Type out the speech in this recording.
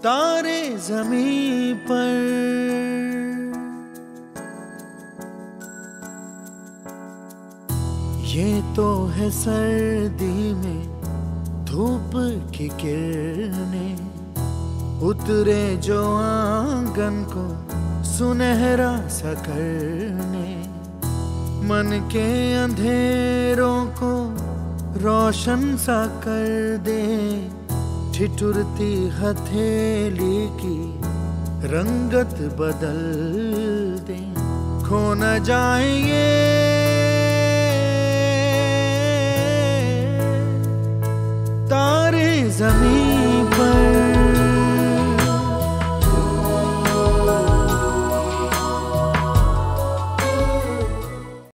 तारे ज़मीन पर। ये तो है सर्दी में धूप की किरणें। उतरे जो आँगन को सुनहरा सा करने। मन के अंधेरों को रोशन सा कर दे। ठिठुरती हथेली की रंगत बदल दे। खो न जाएँगे तारे ज़मीन